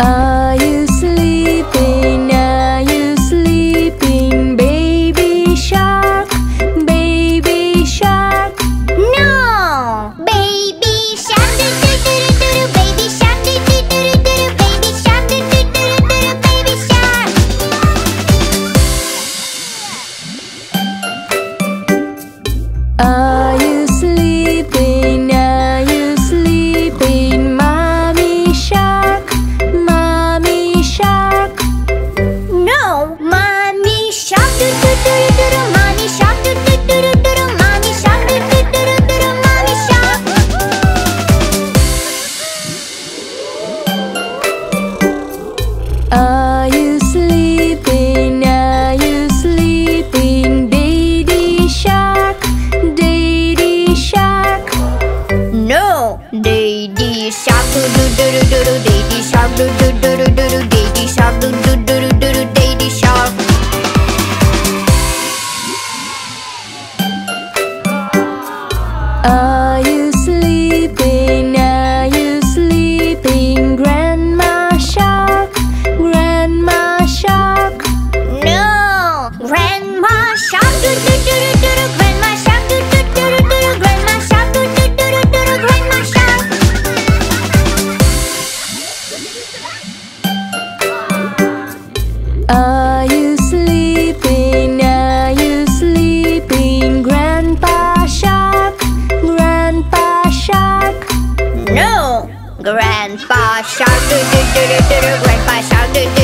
Oh. ドゥドゥルドゥ Grandpa Shark, do do do do do, Grandpa Shark, do do.